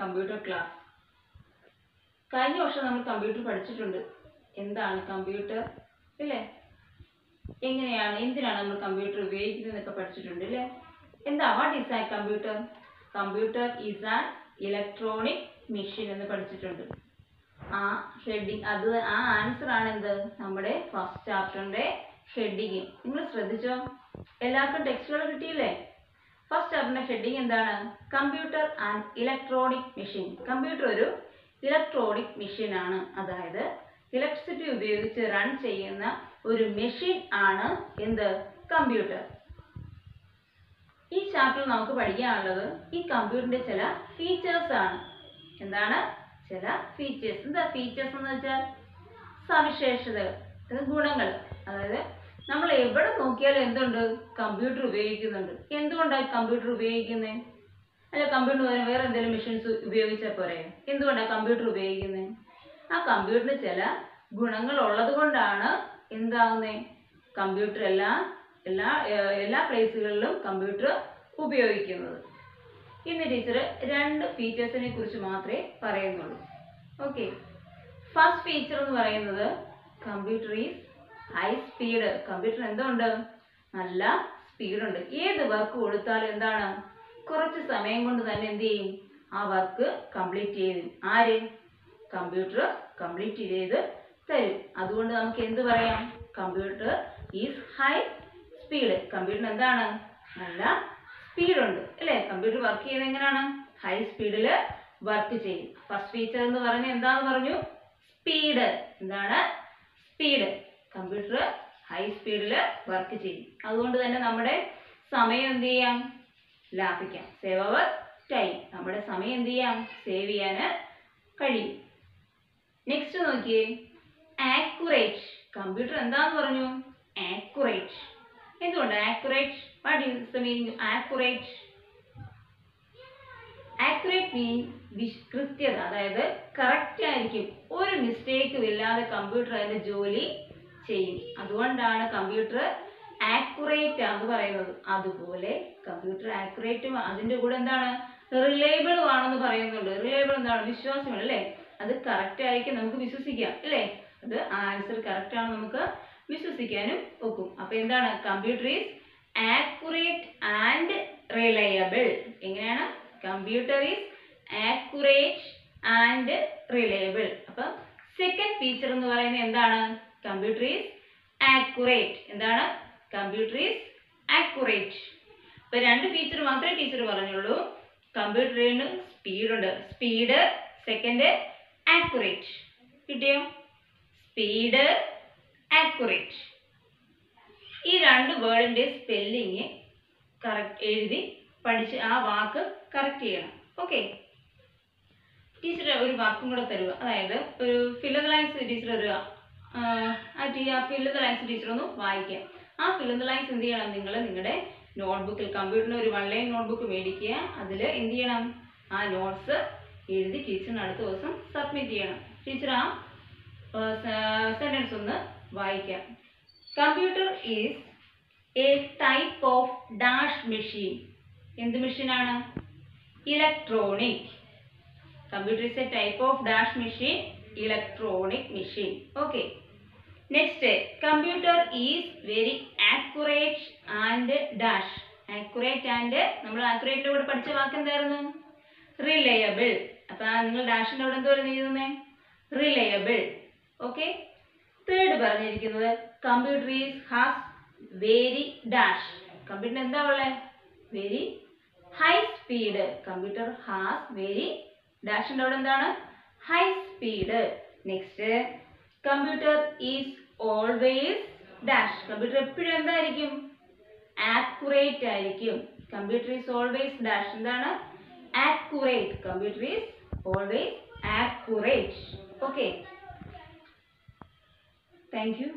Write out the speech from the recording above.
Computer class കഴിഞ്ഞ വർഷം നമ്മൾ കമ്പ്യൂട്ടർ പഠിച്ചിട്ടുണ്ട്. എന്താണ് കമ്പ്യൂട്ടർ അല്ലേ എങ്ങനെയാണ്? എന്തിനാണ് നമ്മൾ കമ്പ്യൂട്ടർ ഉപയോഗിക്കുന്നത് എന്നൊക്കെ പഠിച്ചിട്ടുണ്ട് അല്ലേ എന്താ? വാട്ട് ഈസ് ആ computer computer is an electronic machine എന്ന് പഠിച്ചിട്ടുണ്ട്. ആ ഹെഡിങ് അത് ആ ആൻസർ ആണ് എന്ത്? നമ്മുടെ ഫസ്റ്റ് ചാപ്റ്ററിന്റെ ഹെഡിങ് നിങ്ങൾ ശ്രദ്ധിച്ചോ? എല്ലാവർക്കും ടെക്സ്റ്റുകൾ കിട്ടിയില്ലേ? ഫസ്റ്റ് ചാപ്റ്ററിന്റെ ഹെഡിങ് എന്താണ്? Computer and electronic machine computer ഒരു ഇലക്ട്രോണിക് മെഷീൻ ആണ്. അതായത് ഇലക്ട്രിസിറ്റി ഉപയോഗിച്ച് റൺ ചെയ്യുന്ന ഒരു മെഷീൻ ആണ് എന്ത്? കമ്പ്യൂട്ടർ ഈ ചാപ്റ്ററിൽ നമുക്ക് പഠിക്കാനുള്ളത് ഈ കമ്പ്യൂട്ടറിന്റെ ചില ഫീച്ചേഴ്സ് ആണ്. എന്താണ്? ചില ഫീച്ചേഴ്സ് എന്താ ഫീച്ചേഴ്സ് എന്ന് വെച്ചാൽ? സവിശേഷതകൾ ഗുണങ്ങൾ. അതായത് നമ്മൾ എവിടെ നോക്കിയാലും എന്തുണ്ട്? കമ്പ്യൂട്ടർ ഉപയോഗിക്കുന്നുണ്ട്. എന്തുകൊണ്ടാണ് കമ്പ്യൂട്ടർ ഉപയോഗിക്കുന്നത് അല്ല കമ്പ്യൂട്ടർ പകരം വേറെ എന്തെങ്കിലും മെഷീൻസ് ഉപയോഗിച്ചാൽ പോരെ? എന്തുകൊണ്ടാണ് കമ്പ്യൂട്ടർ ഉപയോഗിക്കുന്നത് ആ കമ്പ്യൂട്ടറിന് ചില ഗുണങ്ങൾ ഉള്ളത് കൊണ്ടാണ് എന്താകുന്നത് കമ്പ്യൂട്ടർ എല്ലാ എല്ലാ എല്ലാ പ്ലേസുകളിലും കമ്പ്യൂട്ടർ ഉപയോഗിക്കുന്നത്. ഇന്ന് ടീച്ചർ രണ്ട് ഫീച്ചേഴ്സിനെ കുറിച്ച് മാത്രമേ പറയുന്നുള്ളൂ. ഓക്കെ ഫസ്റ്റ് ഫീച്ചർ എന്ന് പറയുന്നത് computer is high speed computer എന്തുണ്ട്? നല്ല സ്പീഡുണ്ട് ഏത് വർക്ക് കൊടുത്താൽ എന്താണ്? കുറച്ച് സമയം കൊണ്ട് തന്നെ എന്ത് ചെയ്യും? ആ വർക്ക് കംപ്ലീറ്റ് ചെയ്ത് ആര്? കമ്പ്യൂട്ടർ കംപ്ലീറ്റ് ചെയ്ത് തരും. അതുകൊണ്ട് നമുക്ക് എന്ത് പറയാം? Computer is high speed computer എന്താണ്? നല്ല സ്പീഡുണ്ട് അല്ലേ? കമ്പ്യൂട്ടർ വർക്ക് ചെയ്യുന്നത് എങ്ങനെയാണ്? ഹൈ സ്പീഡിൽ വർക്ക് ചെയ്യും. ഫസ്റ്റ് ഫീച്ചർ എന്ന് പറഞ്ഞ എന്താന്ന് പറഞ്ഞു? സ്പീഡ് എന്താണ്? സ്പീഡ് കമ്പ്യൂട്ടർ ഹൈ സ്പീഡിൽ വർക്ക് ചെയ്യും. അതുകൊണ്ട് തന്നെ നമ്മുടെ സമയം എന്ത് ചെയ്യാം? ലാഭിക്കാം. സേവ് അവർ ടൈം നമ്മുടെ സമയം എന്ത് ചെയ്യാം? സേവ് ചെയ്യാൻ കഴിയും. നെക്സ്റ്റ് നോക്കിയേ. ആക്യുറേറ്റ് കമ്പ്യൂട്ടർ എന്താന്ന് പറഞ്ഞു? ആക്യുറേറ്റ് എന്തുകൊണ്ട് accurate what is the meaning accurate accurate mean കൃത്യത. അതായത് കറക്റ്റ് ആയിരിക്കും. ഒരു മിസ്റ്റേക്കും ഇല്ലാതെ കമ്പ്യൂട്ടർ അതിന്റെ ജോലി ചെയ്യും. അതുകൊണ്ടാണ് കമ്പ്യൂട്ടർ ആക്യുറേറ്റ് എന്ന് പറയുന്നത്. അതുപോലെ കമ്പ്യൂട്ടർ ആക്യുറേറ്റും അതിന്റെ കൂടെ എന്താണ്? റിലേബിളും ആണെന്ന് പറയുന്നുണ്ട്. റിലേബിൾ എന്താണ്? വിശ്വാസമാണ് അല്ലേ? അത് കറക്റ്റ് ആയിരിക്കും നമുക്ക് വിശ്വസിക്കാം അല്ലേ? അത് ആൻസർ കറക്റ്റ് ആണ് നമുക്ക് വിശ്വസിക്കാനും ഒക്കും. അപ്പൊ എന്താണ്? Computer is accurate and reliable എങ്ങനെയാണ്? Computer is accurate and reliable അപ്പൊ സെക്കൻഡ് ഫീച്ചർ എന്ന് പറയുന്നത് എന്താണ്? കമ്പ്യൂട്ടർ ഈസ് ആക്യുറേറ്റ് എന്താണ്? കമ്പ്യൂട്ടർ ഈസ് ആക്യുറേറ്റ് ഇപ്പൊ രണ്ട് ഫീച്ചർ മാത്രമേ ടീച്ചർ പറഞ്ഞുള്ളൂ. കമ്പ്യൂട്ടറിന് സ്പീഡുണ്ട് സ്പീഡ് സെക്കൻഡ് ആക്യുറേറ്റ് കിട്ടിയോ? സ്പീഡ് ആക്യുറേറ്റ് ഈ രണ്ട് വേർഡിന്റെ സ്പെല്ലിങ് കറക്റ്റ് എഴുതി പഠിച്ച് ആ വാക്ക് കറക്റ്റ് ചെയ്യണം. ഓക്കെ ടീച്ചർ ഒരു വാക്കും കൂടെ തരുക അതായത് ഒരു ഫില്ലർ ലൈൻസ് ടീച്ചർ തരിക ആ ടി ആ ഫില്ലർ ലൈൻസ് ടീച്ചർ ഒന്ന് വായിക്കുക ആ ഫില്ലർ ലൈൻസ് എന്ത് ചെയ്യണം? നിങ്ങൾ നിങ്ങളുടെ നോട്ട്ബുക്കിൽ കമ്പ്യൂട്ടറിന് ഒരു വൺ ലൈൻ നോട്ട്ബുക്ക് മേടിക്കുക. അതിൽ എന്ത് ചെയ്യണം? ആ നോട്ട്സ് എഴുതി ടീച്ചറിന് അടുത്ത ദിവസം സബ്മിറ്റ് ചെയ്യണം. ടീച്ചർ ആ സെന്റൻസ് ഒന്ന് വായിക്കാം. Computer is a type of dash machine എന്ത് മെഷീനാണ് electronic computer is a type of dash machine electronic machine okay next computer is very accurate and dash accurate and നമ്മൾ ആക്യുറേറ്റിന്റെ കൂടെ പഠിച്ച വാക്ക് എന്തായിരുന്നു? റിലയബിൾ അപ്പൊ നിങ്ങൾ ഡാഷിന്റെ അവിടെ എന്തോ എഴുതുന്നേ? റിലയബിൾ ഓക്കെ തേർഡ് പറഞ്ഞിരിക്കുന്നത് computer is has very dash computer എന്താ ഉള്ളത് very high speed computer has very ഡാഷിന്റെ അവിടെ എന്താണ്? High speed next computer is always dash computer എപ്പോഴും എന്തായിരിക്കും? ആക്യുറേറ്റ് ആയിരിക്കും. കമ്പ്യൂട്ടർ ഈസ് ഓൾവേസ് ഡാഷ് എന്താണ്? Accurate computer is always accurate okay thank you